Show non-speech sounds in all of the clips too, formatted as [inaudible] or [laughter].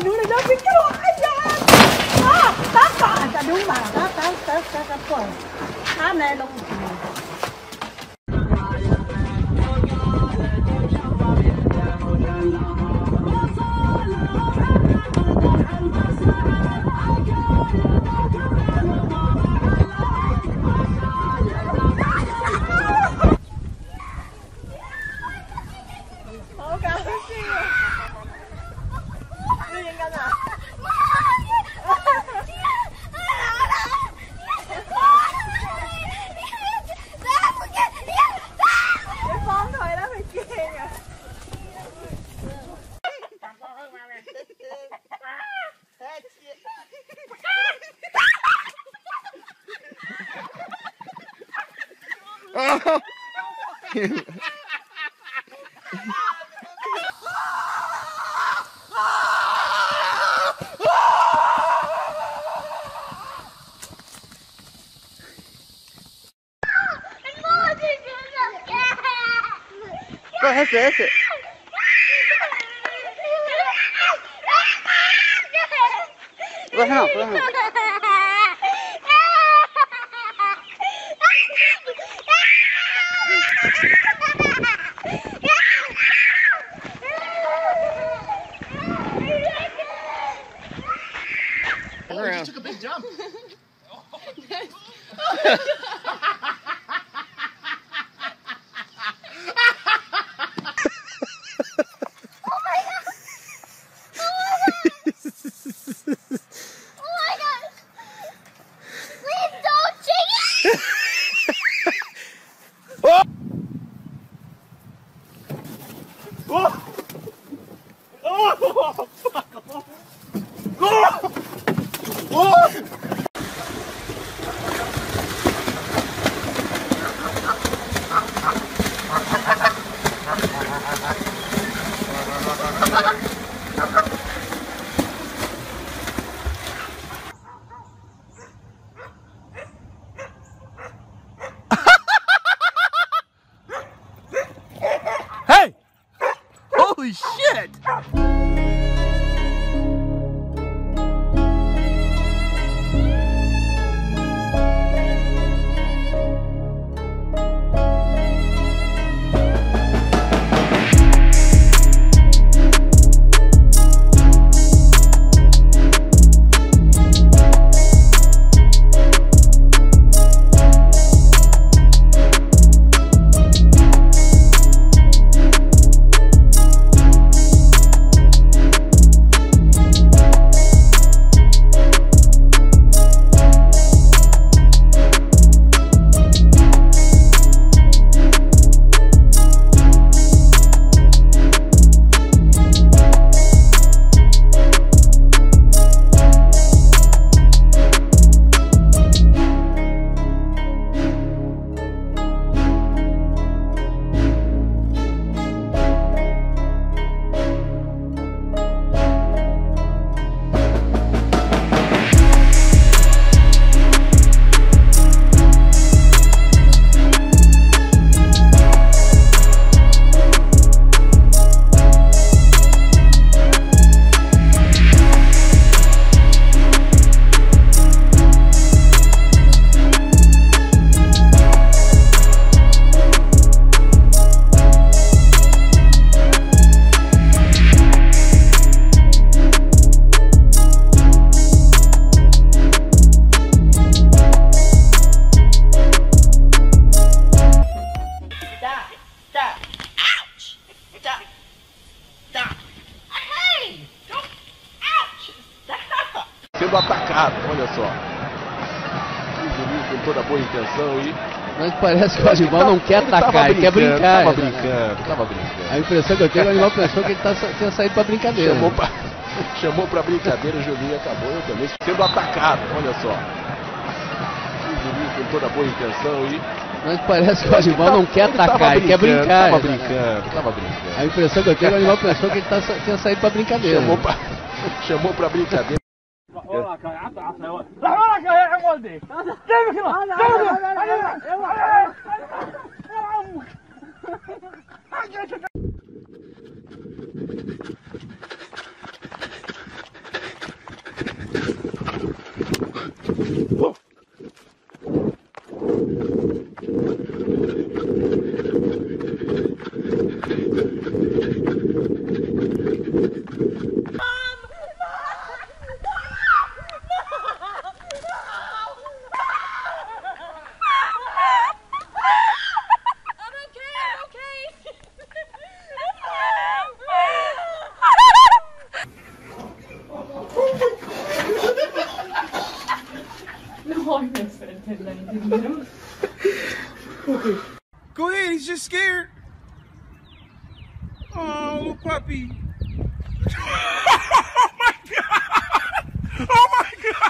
dura, no me calla. Ah, tapa, tapa, tapa, tapa, tapa. Ah, me lo. Go, that's it, it. Go, hang go, hang. Jump. [laughs] oh my god! Oh my god! Sendo atacado, olha só. Com toda boa intenção aí. Mas parece que o animal não quer Ele tava atacar, ele quer brincar. Tava né? brincando, tava brincando. A impressão que eu tenho é que o animal pensou que ele tá, tinha saído pra brincadeira. Chamou pra, [laughs] chamou pra brincadeira, o Juninho acabou eu também sendo atacado, olha só. O Juninho com toda boa intenção aí. Mas parece que o animal Ele não quer ele tava atacar, ele quer brincar. Tava né? brincando, tava brincando. A impressão que eu tenho é que o animal pensou que ele tá, tinha saído pra brincadeira. Chamou né? pra, chamou pra brincadeira. Little [laughs] [laughs] puppy. oh my god! Oh my god!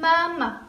Mama.